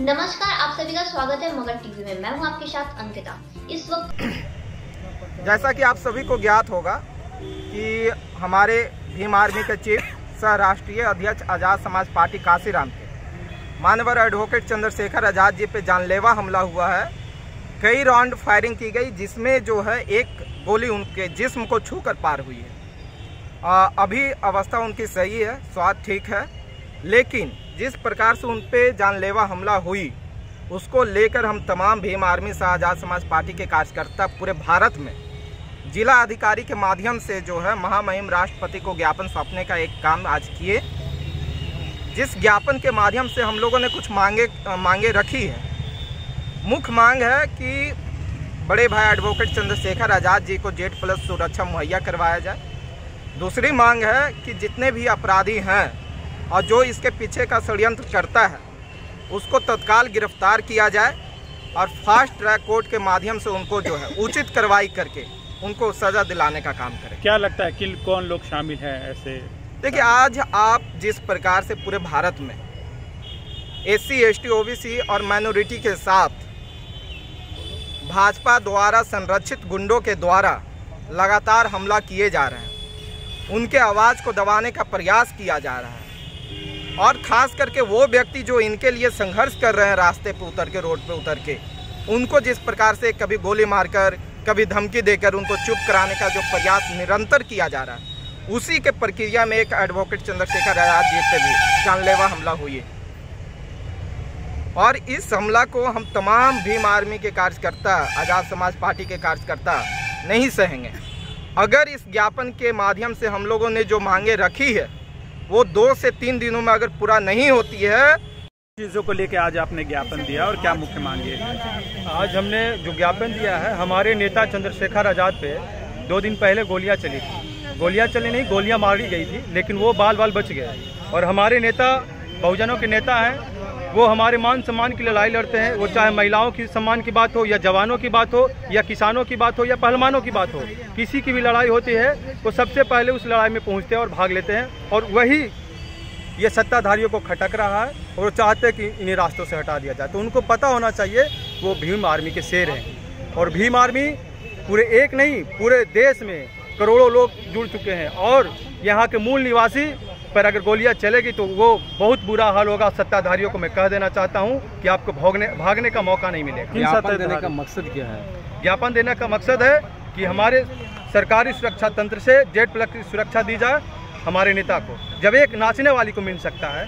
नमस्कार आप सभी का स्वागत है मगर टीवी में। मैं हूँ आपके साथ अंकिता। इस वक्त जैसा कि आप सभी को ज्ञात होगा कि हमारे भीम आर्मी के चीफ सह राष्ट्रीय अध्यक्ष आज़ाद समाज पार्टी काशीराम के मानवर एडवोकेट चंद्रशेखर आज़ाद जी पे जानलेवा हमला हुआ है। कई राउंड फायरिंग की गई जिसमें जो है एक गोली उनके जिस्म को छू कर पार हुई है। आ, अभी अवस्था उनकी सही है स्वास्थ्य ठीक है लेकिन जिस प्रकार से उन पर जानलेवा हमला हुई, उसको लेकर हम तमाम भीम आर्मी आज़ाद समाज पार्टी के कार्यकर्ता पूरे भारत में, जिला अधिकारी के माध्यम से जो है महामहिम राष्ट्रपति को ज्ञापन सौंपने का एक काम आज किए। जिस ज्ञापन के माध्यम से हम लोगों ने कुछ मांगे मांगे रखी है। मुख्य मांग है कि बड़े भाई एडवोकेट चंद्रशेखर आज़ाद जी को जेट प्लस सुरक्षा मुहैया करवाया जाए। दूसरी मांग है कि जितने भी अपराधी हैं और जो इसके पीछे का षडयंत्र करता है उसको तत्काल गिरफ़्तार किया जाए और फास्ट ट्रैक कोर्ट के माध्यम से उनको जो है उचित कार्रवाई करके उनको सज़ा दिलाने का काम करें। क्या लगता है कि कौन लोग शामिल हैं ऐसे? देखिए आज आप जिस प्रकार से पूरे भारत में S C S T O B C और माइनॉरिटी के साथ भाजपा द्वारा संरक्षित गुंडों के द्वारा लगातार हमला किए जा रहे हैं उनके आवाज़ को दबाने का प्रयास किया जा रहा है और ख़ास करके वो व्यक्ति जो इनके लिए संघर्ष कर रहे हैं रास्ते पे उतर के, रोड पे उतर के, उनको जिस प्रकार से कभी गोली मारकर, कभी धमकी देकर उनको चुप कराने का जो प्रयास निरंतर किया जा रहा है, उसी के प्रक्रिया में एक एडवोकेट चंद्रशेखर आज़ाद जी पे भी जानलेवा हमला हुई है। और इस हमला को हम तमाम भीम आर्मी के कार्यकर्ता, आज़ाद समाज पार्टी के कार्यकर्ता नहीं सहेंगे। अगर इस ज्ञापन के माध्यम से हम लोगों ने जो मांगे रखी है वो दो से तीन दिनों में अगर पूरा नहीं होती है चीज़ों को लेकर आज आपने ज्ञापन दिया और क्या मुख्य मांगे आज हमने जो ज्ञापन दिया है हमारे नेता चंद्रशेखर आज़ाद पे दो दिन पहले गोलियाँ चली थी। गोलियाँ चली नहीं गोलियाँ मारी गई थी लेकिन वो बाल बाल बच गए। और हमारे नेता बहुजनों के नेता हैं वो हमारे मान सम्मान की लड़ाई लड़ते हैं। वो चाहे महिलाओं की सम्मान की बात हो, या जवानों की बात हो, या किसानों की बात हो, या पहलवानों की बात हो, किसी की भी लड़ाई होती है, वो सबसे पहले उस लड़ाई में पहुँचते हैं और भाग लेते हैं। और वही ये सत्ताधारियों को खटक रहा है और वो चाहते हैं कि इन्हें रास्तों से हटा दिया जाए। तो उनको पता होना चाहिए, वो भीम आर्मी के शेर हैं। और भीम आर्मी पूरे एक नहीं, पूरे देश में करोड़ों लोग जुड़ चुके हैं। और यहाँ के मूल निवासी पर अगर गोलियाँ चलेगी तो वो बहुत बुरा हाल होगा। सत्ताधारियों को मैं कह देना चाहता हूँ कि आपको भागने भागने का मौका नहीं मिलेगा। ज्ञापन देने का मकसद क्या है? ज्ञापन देने का मकसद है कि हमारे सरकारी सुरक्षा तंत्र से जेट प्लस की सुरक्षा दी जाए हमारे नेता को। जब एक नाचने वाली को मिल सकता है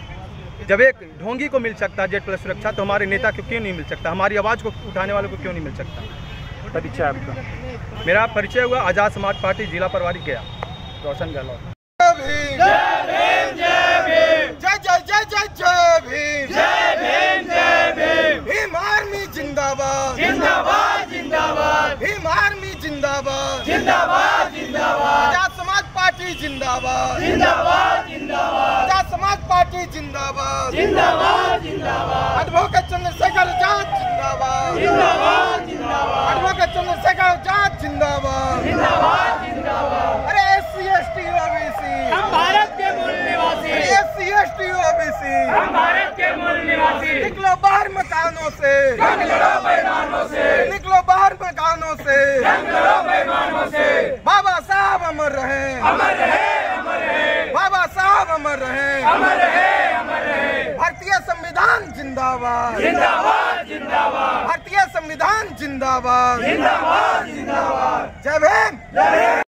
जब एक ढोंगी को मिल सकता है जेट प्लस सुरक्षा तो हमारे नेता को क्यों नहीं मिल सकता? हमारी आवाज़ को उठाने वालों को क्यों नहीं मिल सकता? परिचय आपका। मेरा परिचय हुआ आज़ाद समाज पार्टी जिला प्रभारी गया। रोशन गहलोत जिंदाबाद जिंदाबाद जिंदाबाद भीम आर्मी जिंदाबाद जिंदाबाद। आज़ाद समाज पार्टी जिंदाबाद। जिंदाबाद जिंदाबाद। आज़ाद समाज पार्टी जिंदाबाद। जिंदाबाद जिंदाबाद। एडवोकेट चंद्रशेखर आज़ाद जिंदाबाद। जिंदाबाद जिंदाबाद। एडवोकेट चंद्रशेखर आज़ाद जिंदाबाद। जिंदाबाद जिंदाबाद। अरे S C S T OBC हम भारत के मूल निवासी। S C S T OBC हम भारत के मूल निवासी। निकलो बाहर मकानों से। निकलो बाहर मकानों से। अमर रहे अमर रहे। बाबा साहब अमर रहे। अमर रहे अमर रहे। भारतीय संविधान जिंदाबाद। जिंदाबाद जिंदाबाद। भारतीय संविधान जिंदाबाद। जिंदाबाद जिंदाबाद। जय भीम। जय